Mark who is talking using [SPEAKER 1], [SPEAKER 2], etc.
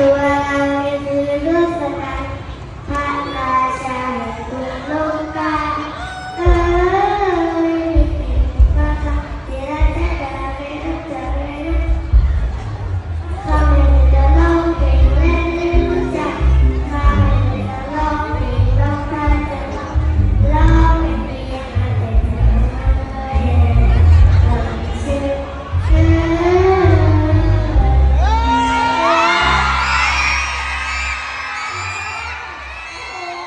[SPEAKER 1] Tuhan